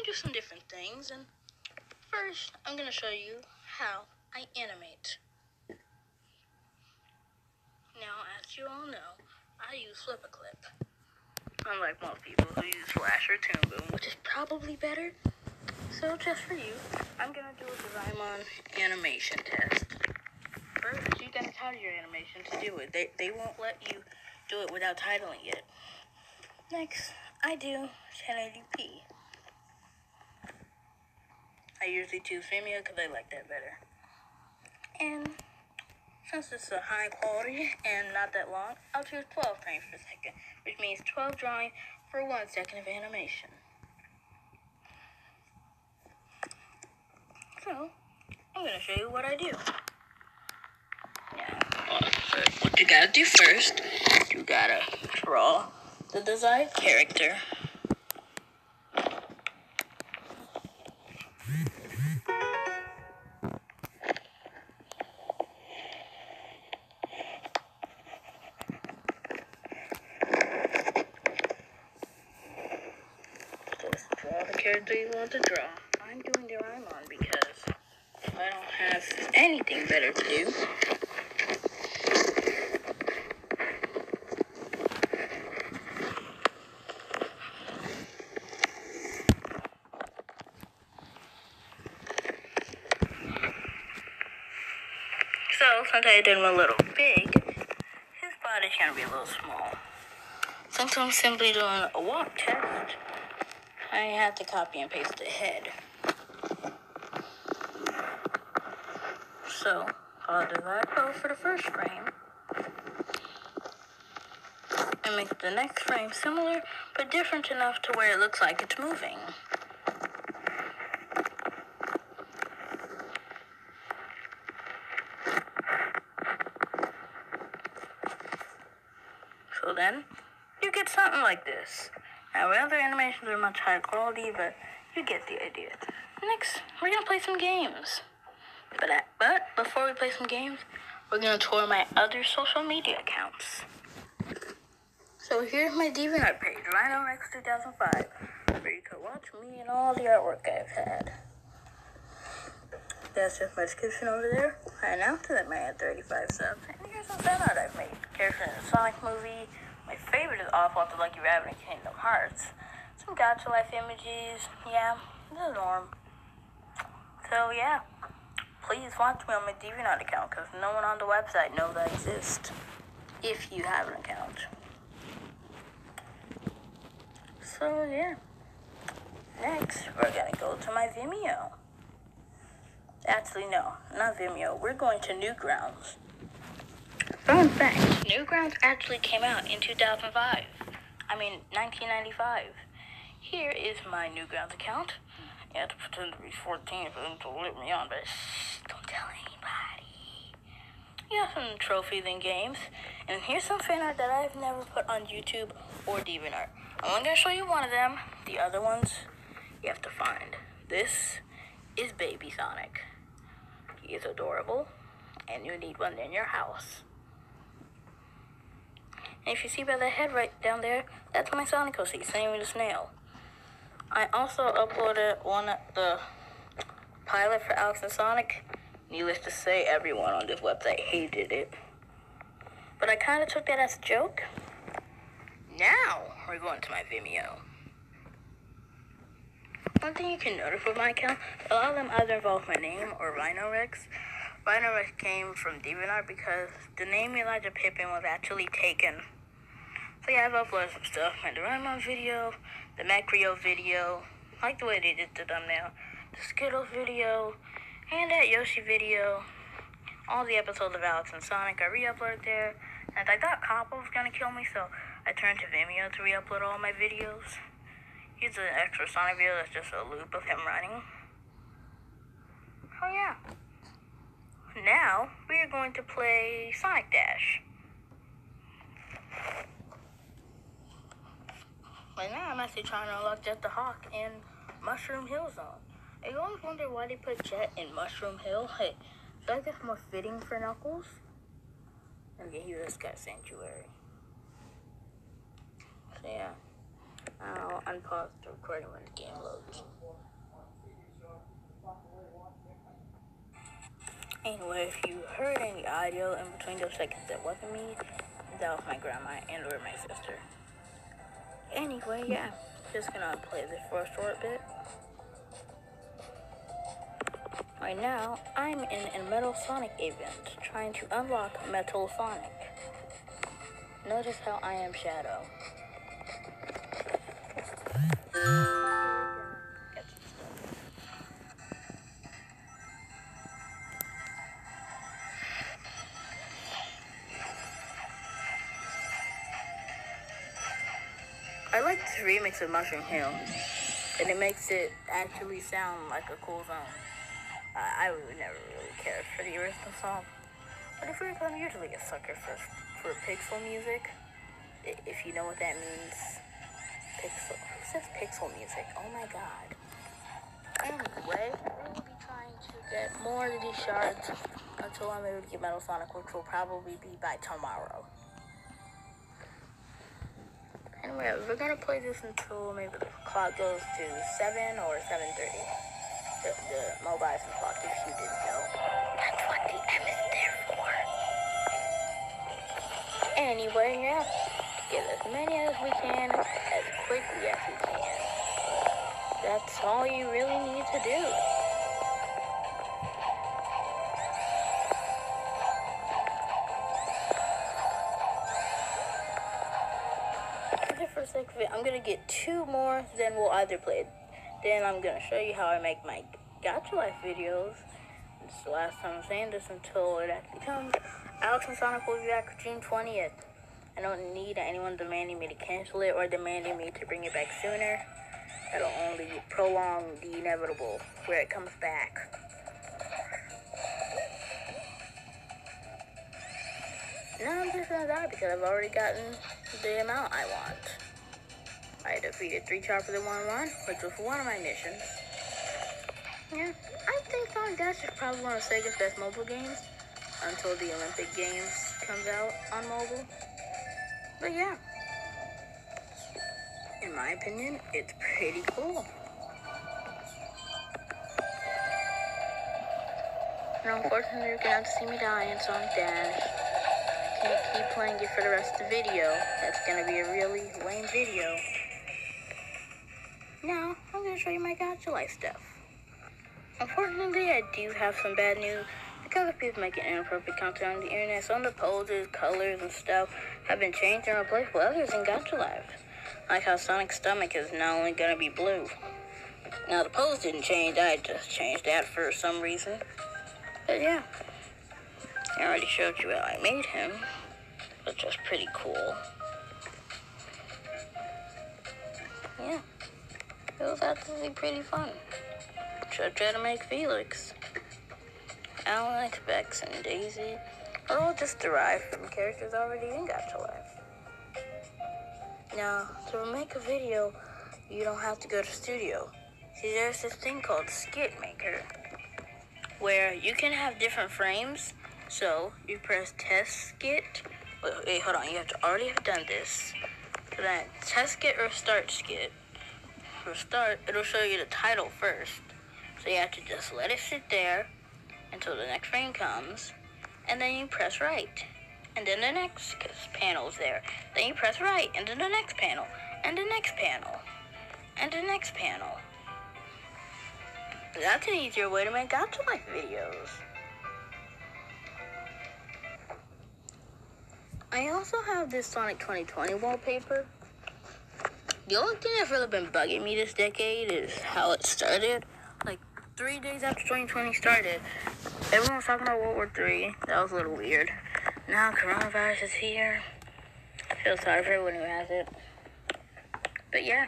gonna do some different things, and first, I'm gonna show you how I animate. Now, as you all know, I use FlipaClip. Unlike most people who use Flash or Toon Boom, which is probably better. So, just for you, I'm gonna do a Doraemon animation test. First, you gotta title your animation to do it. They, they won't let you do it without titling it. Next, I do 1080p. I usually choose Vimeo because I like that better. And since it's a high quality and not that long, I'll choose 12 frames per second, which means 12 drawing for one second of animation. So, I'm gonna show you what I do. Now, what you gotta do first, you gotta draw the desired character. Just draw the character you want to draw. I'm doing the Doraemon because I don't have anything better to do. So, since I did him a little big, his body's gonna be a little small. Since I'm simply doing a walk test, I have to copy and paste the head. So, I'll divide both for the first frame. And make the next frame similar, but different enough to where it looks like it's moving. So then, you get something like this. Now, the other animations are much higher quality, but you get the idea. Next, we're gonna play some games. But, I, but before we play some games, we're gonna tour my other social media accounts. So here's my DeviantArt page, RhinoRex 2005, where you can watch me and all the artwork I've had. That's just my description over there. I announced that I had 35 subs, and here's some fan art I've made. Characters in the Sonic movie. My favorite is Oswald the Lucky Rabbit in Kingdom Hearts. Some Gacha Life images. Yeah, the norm. So yeah, please watch me on my DeviantArt account because no one on the website knows I exist. If you have an account. So yeah. Next, we're gonna go to my Vimeo. Actually, no, not Vimeo. We're going to Newgrounds. Fun fact Newgrounds actually came out in 2005. I mean, 1995. Here is my Newgrounds account. You have to pretend to be 14 for them to let me on, but shh, don't tell anybody. You have some trophies and games. And here's some fan art that I've never put on YouTube or DeviantArt. I'm only to show you one of them. The other ones you have to find. This is Baby Sonic. He is adorable, and you need one in your house. And if you see by the head right down there, that's my Sonic OC, same with the snail. I also uploaded one of the pilot for Alex and Sonic. Needless to say, everyone on this website hated it. But I kind of took that as a joke. Now, we're going to my Vimeo. One thing you can notice with my account, a lot of them either involve my name or Rhino Rex. Rhino Rex came from DeviantArt because the name Elijah Pippin was actually taken. So yeah, I've uploaded some stuff. My Doraemon video, the Macrio video, I like the way they did the thumbnail, the Skittles video, and that Yoshi video. All the episodes of Alex and Sonic I re-uploaded there. And I thought COPPA was gonna kill me, so I turned to Vimeo to re-upload all my videos. Here's an extra Sonic video that's just a loop of him running. Oh yeah. Now, we are going to play Sonic Dash. Right now, I'm actually trying to unlock Jet the Hawk in Mushroom Hill Zone. I always wonder why they put Jet in Mushroom Hill. Hey, that's guess more fitting for Knuckles. Okay, he just got Sanctuary. So yeah, I'll unpause the recording when the game loads. Anyway, if you heard any audio in between those seconds that wasn't me, that was my grandma and or my sister. Anyway, yeah, just gonna play this for a short bit. Right now, I'm in a Metal Sonic event, trying to unlock Metal Sonic. Notice how I am Shadow. I like this remix of Mushroom Hill, and it makes it actually sound like a cool song. I, I would never really care for the original song, but if we're I'm usually a sucker for for pixel music. If you know what that means, pixel. Who says pixel music? Oh my god. Anyway, we will be trying to get more of these shards until I'm able to get Metal Sonic, which will probably be by tomorrow. We're gonna play this until maybe the clock goes to 7 or 7.30. The, the mobile clock, if you didn't know. That's what the M is there for. Anyway, yeah. Get as many as we can, as quickly as we can. That's all you really need to do. I'm gonna get two more, then we'll either play. It. Then I'm gonna show you how I make my Gacha Life videos. It's the last time I'm saying this until it actually comes. Alex and Sonic will be back June 20th. I don't need anyone demanding me to cancel it or demanding me to bring it back sooner. That'll only prolong the inevitable where it comes back. No, I'm just gonna die because I've already gotten the amount I want. I defeated three choppers in one one, which was one of my missions. Yeah, I think Sonic Dash is probably one of Sega's best mobile games until the Olympic Games comes out on mobile. But yeah, in my opinion, it's pretty cool. Unfortunately, you're gonna have to see me die in Sonic Dash can't keep playing it for the rest of the video. That's gonna be a really lame video. Now, I'm gonna show you my Life stuff. Unfortunately, I do have some bad news because people making inappropriate content on the internet. Some of the poses, colors, and stuff have been changed and replaced with others in Gacha Life. Like how Sonic's stomach is now only gonna be blue. Now, the pose didn't change, I just changed that for some reason. But yeah. I already showed you how I made him, which was pretty cool. It was actually pretty fun. I tried to make Felix. Alex, Bex, and Daisy are all just derived from characters already in Gacha Life. Now, to make a video, you don't have to go to studio. See, there's this thing called Skit Maker, where you can have different frames so you press test skit. Wait, wait, hold on. You have to already have done this. So then test skit or start skit. For start, it'll show you the title first. So you have to just let it sit there until the next frame comes, and then you press right. And then the next panel is there. Then you press right, and then the next panel, and the next panel, and the next panel. That's an easier way to make Gacha Life videos. I also have this Sonic 2020 wallpaper. The only thing that's really been bugging me this decade is how it started. Like, three days after 2020 started, everyone was talking about World War III. That was a little weird. Now coronavirus is here. I feel sorry for everyone who has it. But yeah,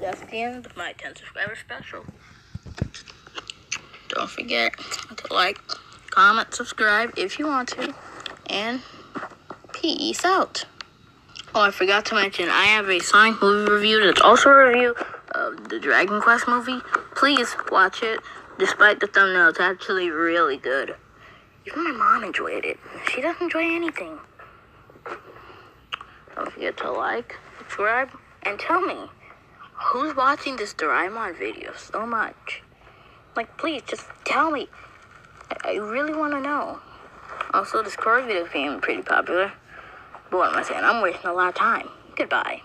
that's the end of my 10 subscriber special. Don't forget to like, comment, subscribe if you want to and peace out. Oh, I forgot to mention, I have a Sonic movie review that's also a review of the Dragon Quest movie. Please watch it. Despite the thumbnail, it's actually really good. Even my mom enjoyed it. She doesn't enjoy anything. Don't forget to like, subscribe, and tell me who's watching this Doraemon video so much. Like, please, just tell me. I, I really want to know. Also, this Korg video became pretty popular. But what am I saying? I'm wasting a lot of time. Goodbye.